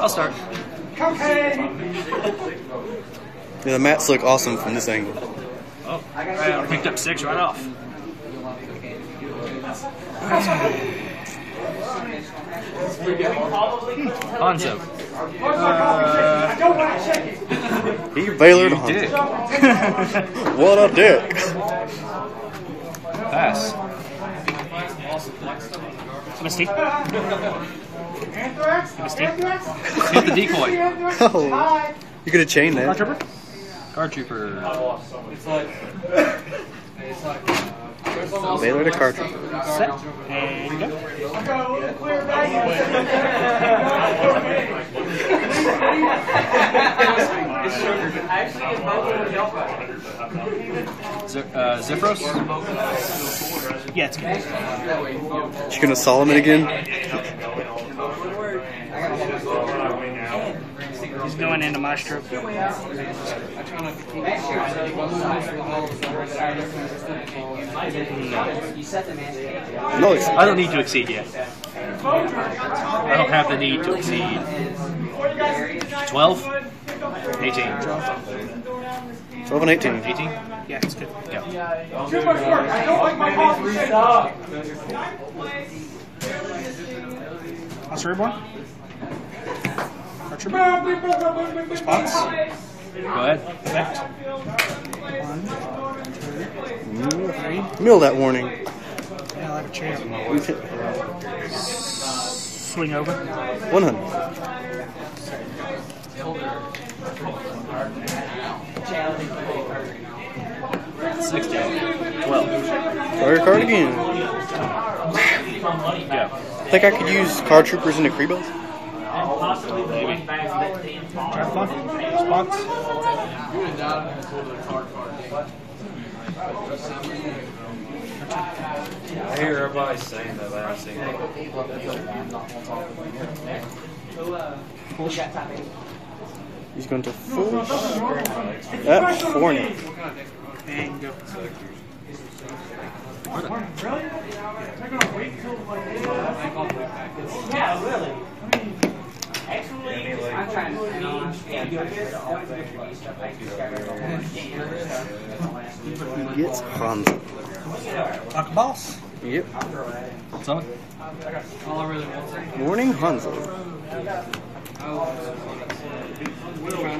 I'll start. Yeah, the mats look awesome from this angle. Oh, I picked up six right off. Hanzo. Uh, he Baylor You dick. What a dick. Misty. Misty. Hit the decoy. Oh, you could have chained that. Trooper. Card trooper. Baylor to Carter. Set. And go. Z- uh, Zephyros. Yeah, it's good. You gonna Solomon again? He's going into my stroke. No, it's I don't need to exceed yet. I don't have the need to exceed 12, 18. 12 and 18. 18? Yeah, it's good. Yeah. Too much work. I don't like my coffee. Stop. I'll reborn. Our trooper. Response. Go ahead. Effect. One, two, three. Mill that warning. Yeah, I'll have a chair. Swing over. 100. Sixteen. Twelve. Draw your card again. Yeah. Think I could use card troopers into Kribos? Maybe. Drive fun. Response. I hear everybody saying that last thing. He's going to full. That uh, horny. And go. He gets Hanzo. Talk boss. Yep. Summon. Morning Hanzo.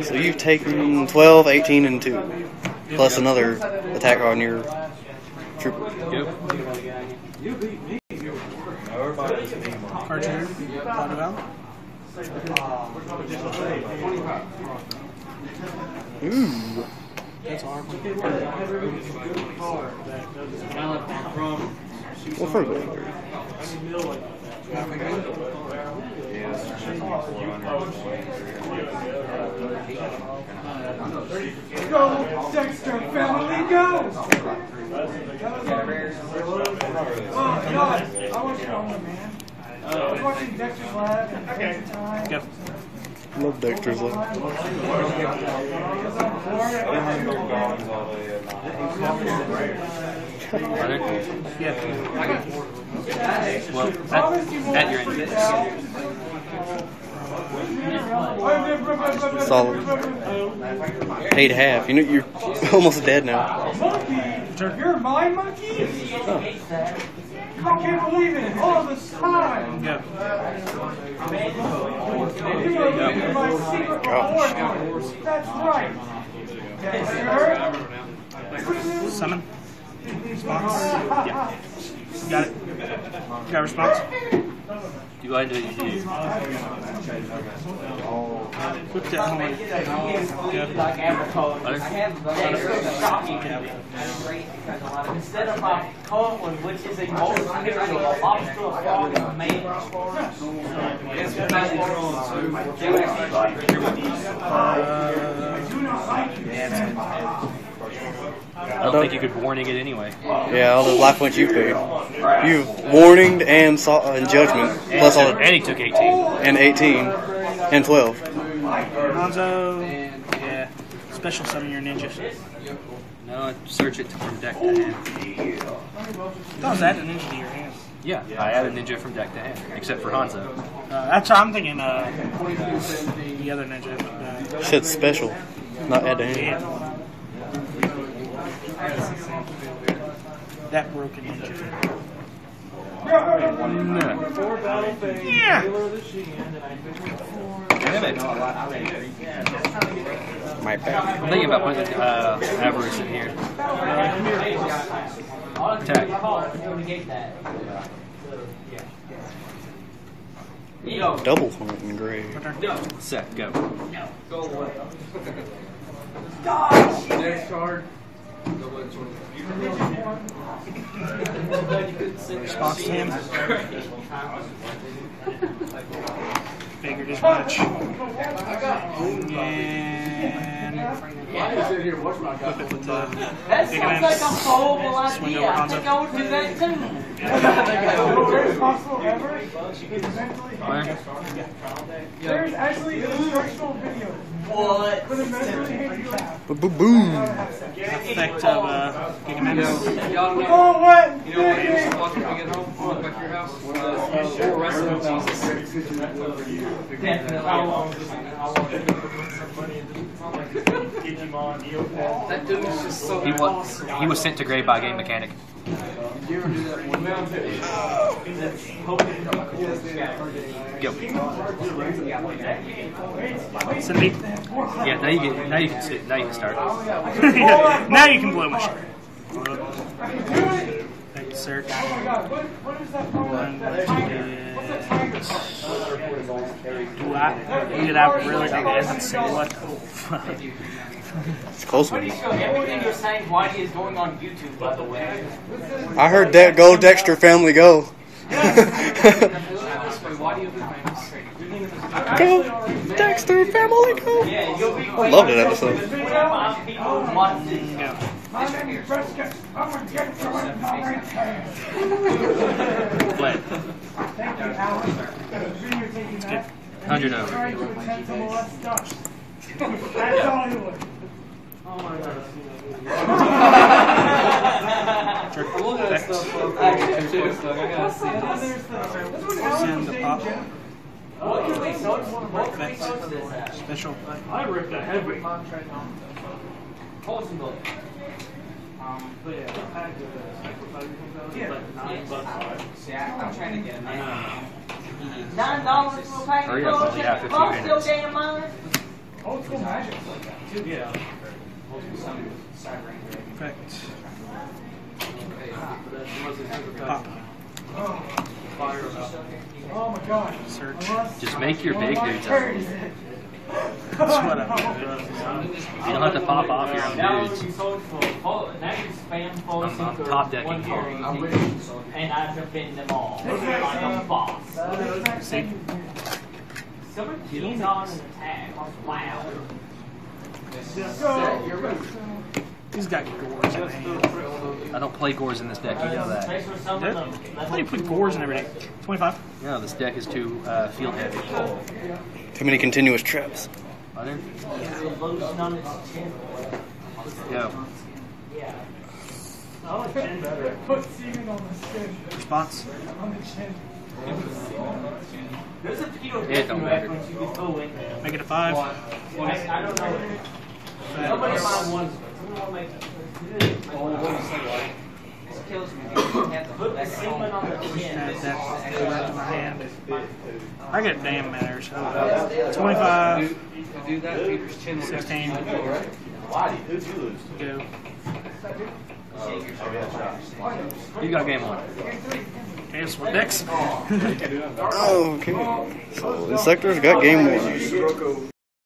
So you've taken 12, 18, and 2. Plus another attack on your trooper. Yep. Everybody's name on Cartoon. Thought about. Ooh. That's hard. Well, for good. Go, Dexter family, go! Oh, God, I want you to man. I was watching Dexter's Lab and Crazy Time. Go. Love Dexter's Lab. Are there? Yeah. Well, at, at your end. Solid. Paid half. You know, you're almost dead now. Monkey! You're my monkey? I can't believe it. All this time. Go. You were leaving my secret beforehand. That's right. Dexter. Summon. Response. Yeah. Got it. Got response. You go ahead and do what you do. Whip that horn. Go. Instead of my current one, which is a multi-material, a lobster, a frog, and a man. I don't think you could warning it anyway. Yeah, all the life points you paid. You warninged and saw and judgment And, plus all and he took 18. and 18 and 12. Hanzo. Yeah. Special summon your ninjas. No, search it from deck to hand. Does that an ninja to your hand? Yeah, I added a ninja from deck to hand, except for Hanzo. Uh, that's I'm thinking. Uh, the other ninja. Uh, Said special, not add to hand. yeah. That broken ninja. No. Yeah. Damn it. My bad. I'm thinking about putting uh, Avarice in here. Attack. Double haunting grave. Set, go. Next card. Response to him. Figured as much. Oh, and flip it with the That sounds like a events. horrible Swing idea. I think I would do that too. The worst possible ever is mentally Fire. There's actually an instructional video What? for the. Boom. effect of uh, Giga-Mantis. Y'all know, Oh, what? you know what you're supposed to get home from back to your house? Uh, four wrestling Jesus. That dude is just so He was, he was sent to grade by a game mechanic. You ever do that one? Go. Cindy. Yeah, now you get, now you can sit, now you can start. yeah, now you can blow my shit. Thank you, sir. Oh God, what, what is that from? One, That tiger. What's that tiger from? Do I? Did I really? Okay, I have to say what? It's close one. Everything you're saying, Whitey, is going on YouTube, by the way. I heard that go Dexter Family Go. go Dexter Family Go. Yeah, you'll be I love that episode. Twenty-five people watching. Yeah. My name is Fresca. I'm gonna get you in my hand. Fled. Thank you, Alan. You're taking that. 100 over. Trying to attempt to molest Dutch. That's Hollywood. I'm looking at stuff up. Actually, stuff. I gotta see this. there's the. Send the pop. What can we search? What can we search this at? Special. I ripped a heavy. Poison book. Um, but yeah, the pack of the sacrifice comes out. Yeah. Like nine bucks. See, I- I'm trying to get a name. Nine dollars for a pack of Hurry up, bullshit? only have 15 Lost your minutes. damn mind? Old school magic's like that too. Yeah. Effect. Pop. Oh my god. Search. Just make your big dudes up. Carries You. That's what I'm doing. don't have to pop off your own was dudes. you sold for, oh, now you spam I'm- I'm top decking one here. here, and I defend them all like a boss. See? Seventeen on an attack. Wow. Go. He's got Gorz in hand. I don't play Gorz in this deck, you know that. Thanks for some of Did? them. I thought you put Gorz and deck? 25. No, this deck is too uh, field heavy. Too many continuous traps. Other? Illusion on its chin. Go. Yeah. I like chin better. Put semen on the skin. Response. On the chin. There's a pedo It don't matter. reference you could in there. Make it a 5. I, I don't know. Nobody mind one. Someone make This kills me. Put the semen on the chin. Add that go back my hand. I get damn matters. 25. Do that, Peter's chin will 16. Go. You got game one. Okay, so next. Okay. So Inzektor's got game one.